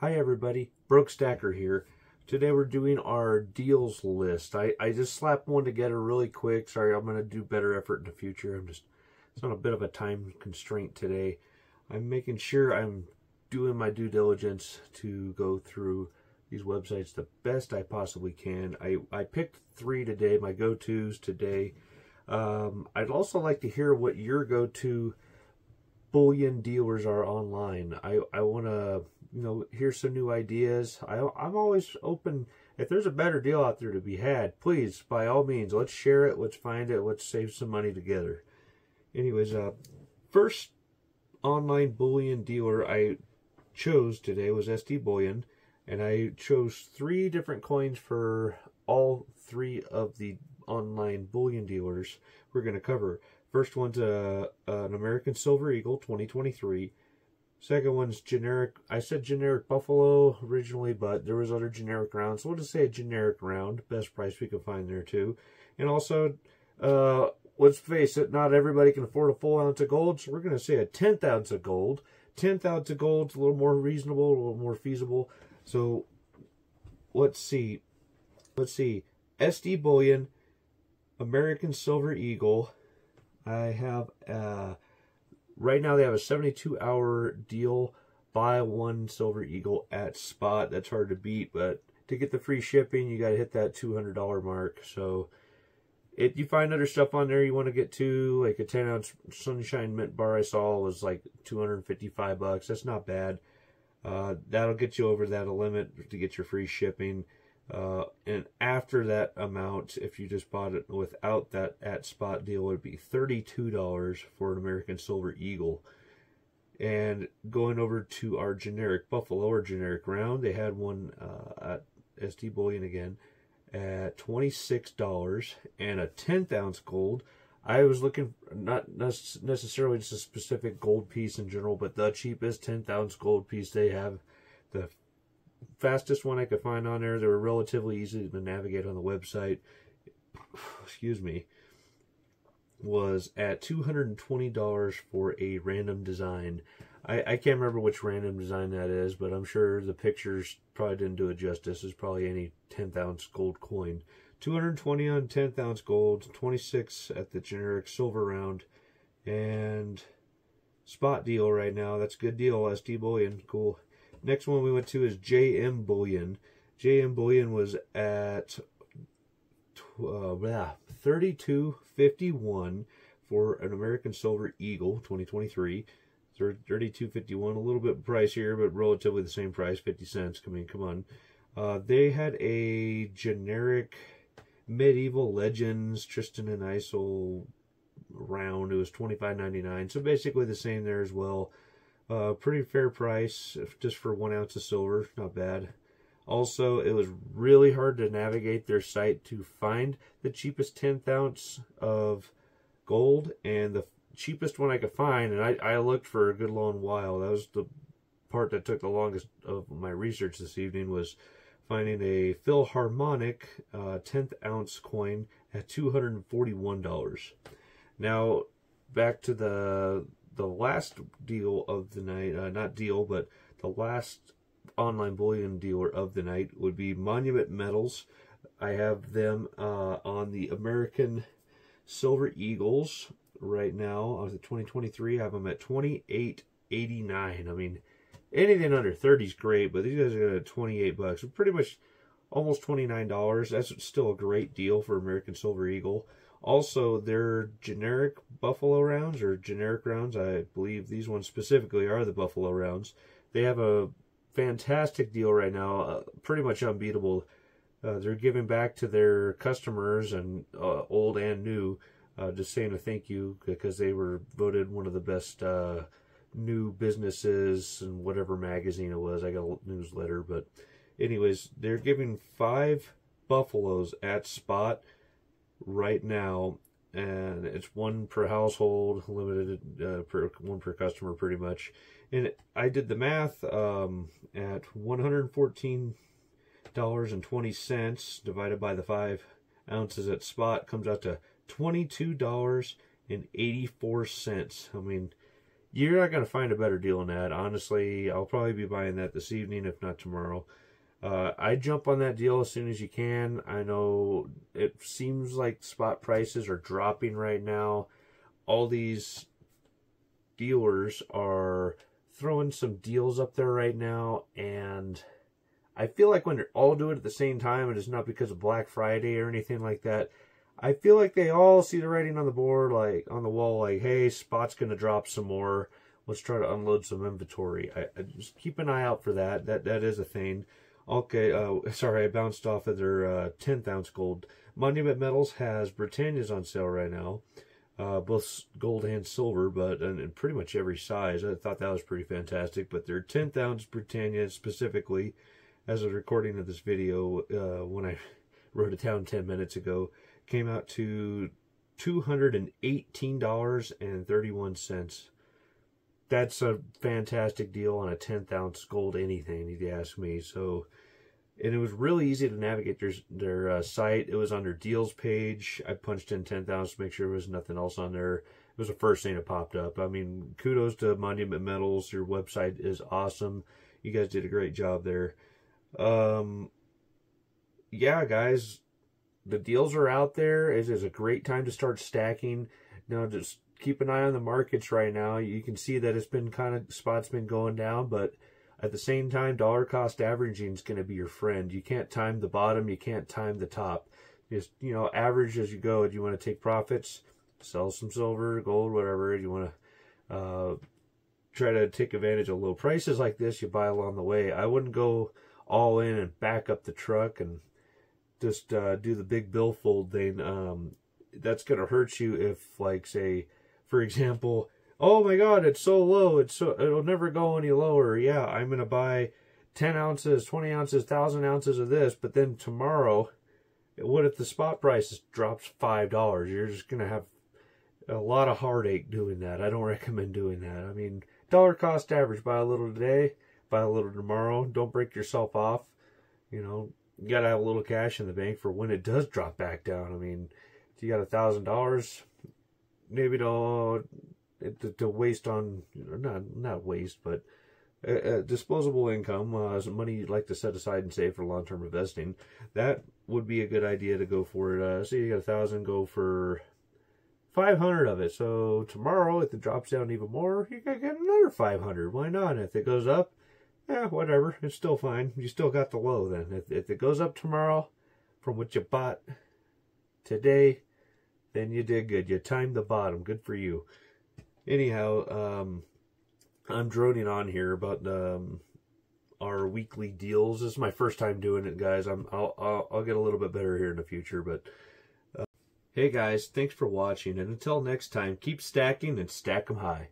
Hi everybody, Broke Stacker here. Today we're doing our deals list. I, I just slapped one together really quick. Sorry, I'm going to do better effort in the future. I'm just, it's on a bit of a time constraint today. I'm making sure I'm doing my due diligence to go through these websites the best I possibly can. I, I picked three today, my go-tos today. Um, I'd also like to hear what your go-to bullion dealers are online. I, I want to you know, here's some new ideas. I, I'm always open. If there's a better deal out there to be had, please, by all means, let's share it. Let's find it. Let's save some money together. Anyways, uh, first online bullion dealer I chose today was SD Bullion, and I chose three different coins for all three of the online bullion dealers we're going to cover. First one's uh, an American Silver Eagle 2023. Second one's generic. I said generic Buffalo originally, but there was other generic rounds. So we'll just say a generic round. Best price we could find there too. And also, uh, let's face it, not everybody can afford a full ounce of gold. So we're going to say a tenth ounce of gold. Tenth ounce of gold's a little more reasonable, a little more feasible. So let's see. Let's see. SD Bullion, American Silver Eagle. I have uh Right now they have a 72 hour deal. Buy one Silver Eagle at spot. That's hard to beat, but to get the free shipping, you got to hit that $200 mark. So if you find other stuff on there you want to get to, like a 10 ounce Sunshine Mint bar I saw was like 255 bucks. That's not bad. Uh, that'll get you over that limit to get your free shipping. Uh, and after that amount, if you just bought it without that at spot deal, it would be $32 for an American Silver Eagle. And going over to our generic Buffalo or generic round, they had one uh, at SD Bullion again at $26 and a 10th ounce gold. I was looking not necessarily just a specific gold piece in general, but the cheapest 10th ounce gold piece they have. The fastest one I could find on there. They were relatively easy to navigate on the website. Excuse me. Was at $220 for a random design. I, I can't remember which random design that is, but I'm sure the pictures probably didn't do it justice. It's probably any 10th ounce gold coin. 220 on 10th ounce gold, 26 at the generic silver round, and spot deal right now. That's a good deal, SD Bullion. Cool. Next one we went to is JM Bullion. JM Bullion was at uh, 32.51 for an American Silver Eagle 2023. 32.51, a little bit pricier, but relatively the same price, 50 cents. I mean, come on. Uh, they had a generic medieval legends Tristan and Isolde round. It was 25.99, so basically the same there as well. Uh, pretty fair price just for one ounce of silver. Not bad. Also, it was really hard to navigate their site to find the cheapest 10th ounce of gold. And the cheapest one I could find, and I, I looked for a good long while. That was the part that took the longest of my research this evening was finding a Philharmonic uh, 10th ounce coin at $241. Now, back to the the last deal of the night, uh, not deal, but the last online bullion dealer of the night would be Monument Metals. I have them uh, on the American Silver Eagles right now. I was at 2023, I have them at 28.89. I mean, anything under 30 is great, but these guys are at 28 bucks. Pretty much almost $29. That's still a great deal for American Silver Eagle. Also, their generic Buffalo rounds or generic rounds, I believe these ones specifically are the Buffalo rounds. They have a fantastic deal right now, uh, pretty much unbeatable. Uh, they're giving back to their customers and uh, old and new, uh, just saying a thank you because they were voted one of the best uh, new businesses and whatever magazine it was. I got a newsletter, but anyways, they're giving five buffaloes at spot right now, and it's one per household, limited uh, per one per customer, pretty much. And I did the math um, at one hundred fourteen dollars and twenty cents divided by the five ounces at spot comes out to twenty two dollars and eighty four cents. I mean, you're not going to find a better deal than that. Honestly, I'll probably be buying that this evening, if not tomorrow. Uh, I jump on that deal as soon as you can. I know it seems like spot prices are dropping right now. All these dealers are throwing some deals up there right now, and I feel like when they all do it at the same time, and it's not because of Black Friday or anything like that. I feel like they all see the writing on the board, like on the wall, like, hey, spot's going to drop some more. Let's try to unload some inventory. I, I, just keep an eye out for that. That that is a thing. Okay, uh, sorry, I bounced off of their uh, 10th ounce gold. Monument Metals has Britannias on sale right now, uh, both gold and silver, but in, pretty much every size. I thought that was pretty fantastic. But their 10th ounce Britannia specifically, as a recording of this video, uh, when I wrote it down 10 minutes ago, came out to $218.31 that's a fantastic deal on a 10th ounce gold anything, if you ask me. So, and it was really easy to navigate their, their uh, site. It was on their deals page. I punched in 10th ounce to make sure there was nothing else on there. It was the first thing that popped up. I mean, kudos to Monument Metals. Your website is awesome. You guys did a great job there. Um, yeah, guys, the deals are out there. It is a great time to start stacking. Now, just keep an eye on the markets right now. You can see that it's been kind of spots been going down, but at the same time, dollar cost averaging is going to be your friend. You can't time the bottom, you can't time the top. Just you know, average as you go. Do you want to take profits? Sell some silver, gold, whatever. You want to uh, try to take advantage of low prices like this? You buy along the way. I wouldn't go all in and back up the truck and just uh, do the big billfold thing. Um, that's going to hurt you if, like, say, for example, oh my god, it's so low, it's so it'll never go any lower. Yeah, I'm gonna buy 10 ounces, 20 ounces, 1,000 ounces of this, but then tomorrow, what if the spot price drops $5? You're just going to have a lot of heartache doing that. I don't recommend doing that. I mean, dollar cost average, buy a little today, buy a little tomorrow. Don't break yourself off. You know, you got to have a little cash in the bank for when it does drop back down. I mean, if you got a $1,000, maybe to, to, waste on, not, not waste, but uh, uh, disposable income, uh, money you'd like to set aside and save for long-term investing, that would be a good idea to go for it. Uh, say you got a thousand, go for 500 of it. So tomorrow, if it drops down even more, you can get another 500. Why not? If it goes up, yeah, whatever. It's still fine. You still got the low then. If, if it goes up tomorrow from what you bought today, then you did good. You timed the bottom. Good for you. Anyhow, um, I'm droning on here about um, our weekly deals. This is my first time doing it, guys. I'm I'll I'll, I'll get a little bit better here in the future, but. Uh, hey guys, thanks for watching, and until next time, keep stacking and stack 'em high.